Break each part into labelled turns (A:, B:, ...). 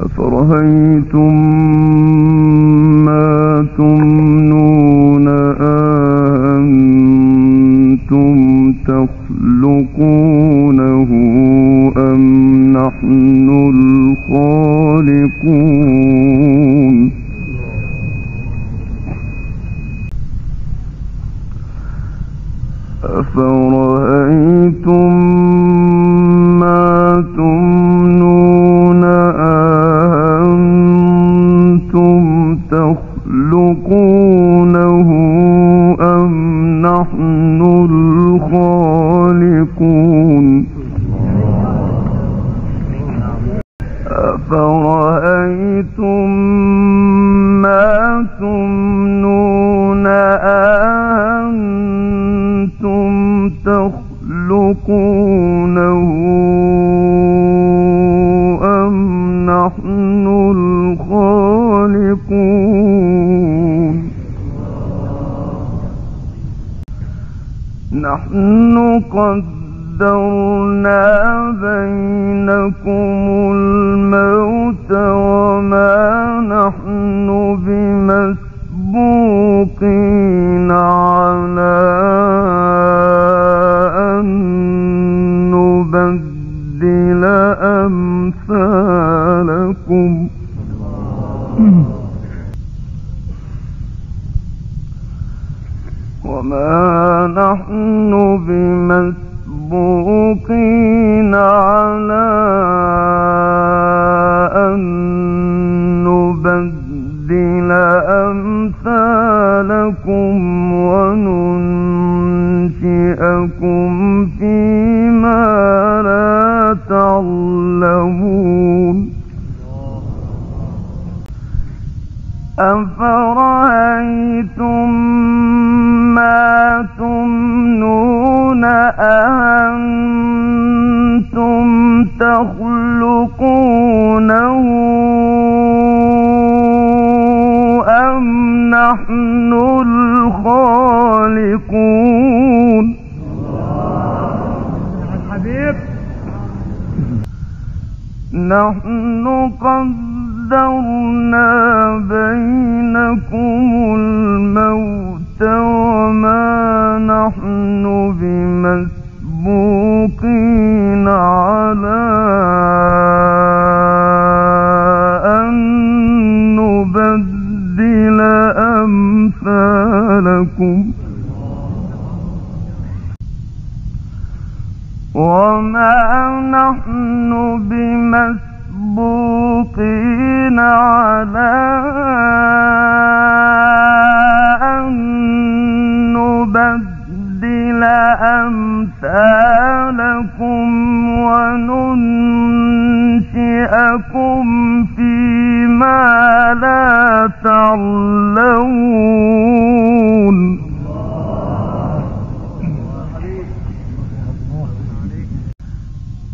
A: أفرهيتم ما تمنون أنتم تخلقونه أم نحن الخالقون أم نحن الخالقون أفرأيتم ما أنتم تخلقونه قدرنا بينكم الموت وما نحن بمسبوقين على أن نبدل أمثالكم. وما نحن بمسبوقين على أن نبدل أمثالكم وننشئكم فيما لا تعلمون أفرأيتم ما تمنون أنتم تخلقونه أم نحن الخالقون؟ نحن قدرنا بينكم الموت وما نحن بمسبوقين على أن نبدل أمثالكم وما نحن بمسبوقين على أن نبدل أمثالكم وننشئكم فيما لا تعلمون.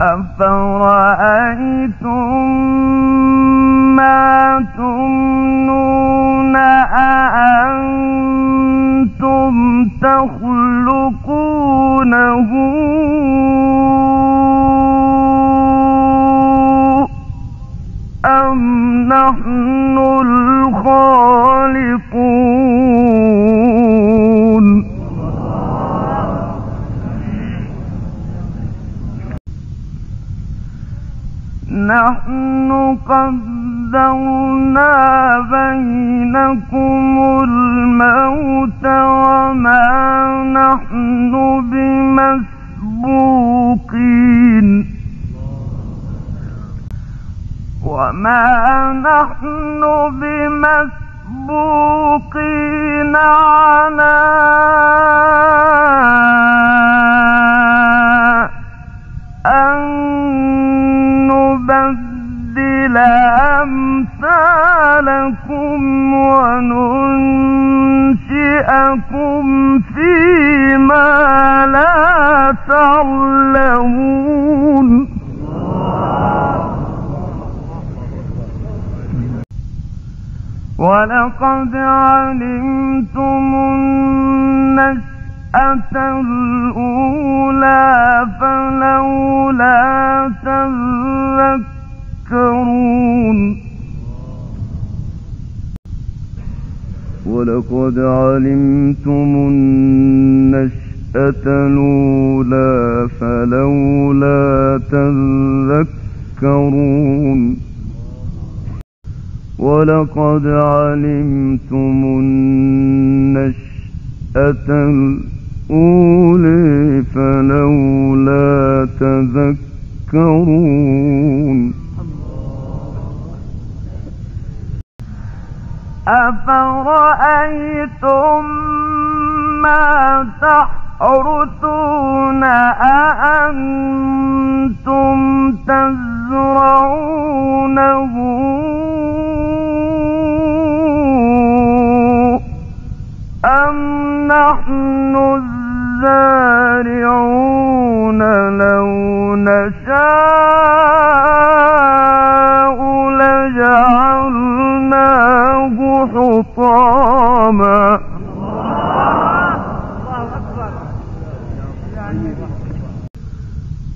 A: أفرأيتم ما تمنون أأنتم تخلقونه أم نحن الخالقون؟ نحن قدرنا بينكم الموت وما نحن بمسبوقين. وما نحن بمسبوقين على ولقد علمتم النشأة الأولى فلولا تذكرون.
B: ولقد علمتم النشأة الأولى فلولا تذكرون ولقد علمتم النشأة الأولى فلولا تذكرون
A: أفرأيتم ما تحرثون أأنتم تزرعونه؟ أم نحن الزارعون لو نشاء لجعلناه حطاما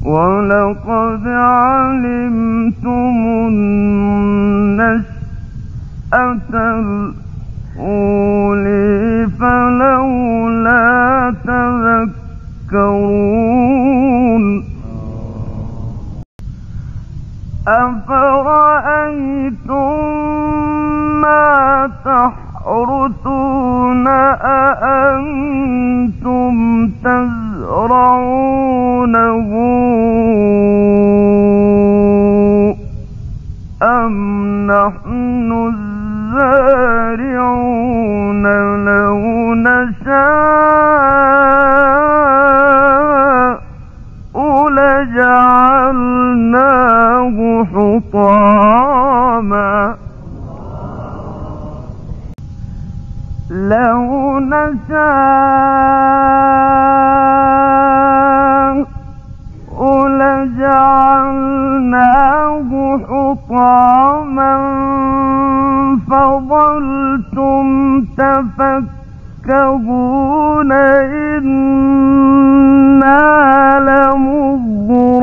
A: ولقد علمتم النشأة الأولي فلولا تذكرون. أفرأيتم ما تحرثون أأنتم تزرعونه أم نحن الزارعون لو نشاء لجعلناه حطاما لو نشاء لجعلناه حطاما فظلتم تفكهون إنا لمغرمون.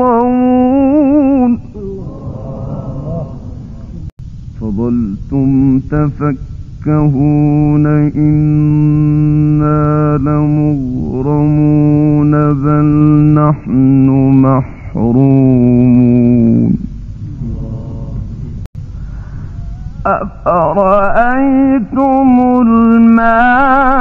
B: فظلتم تفكهون إنا لمغرمون بل نحن محرومون.
A: أفرأيتم الماء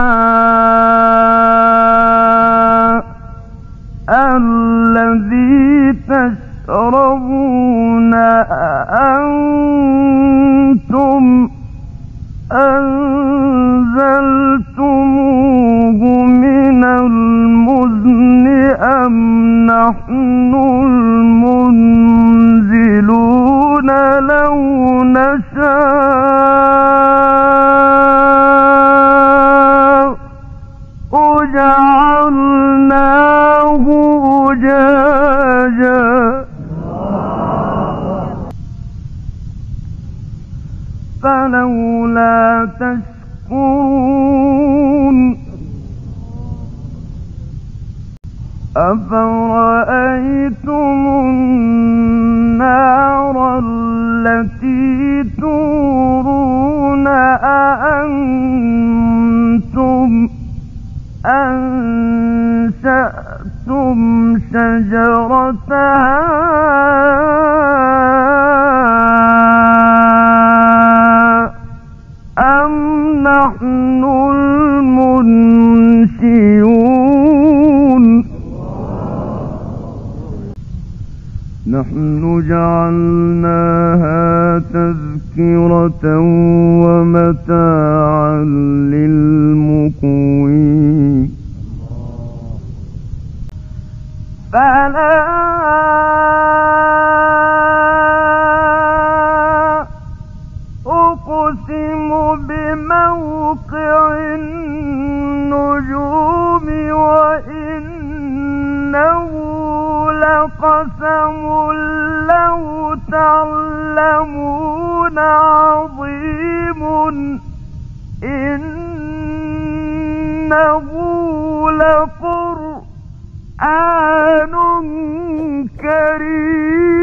A: أم نحن المنزلون لو نشاء وجعلناه أجاجا فلولا تشكرون أفرأيتم النار التي تورون أأنتم أنشأتم شجرتها نحن
B: جعلناها تذكرة ومتاعا للمقوين.
A: فلا تعلمون عظيم إنه لقرآن كريم.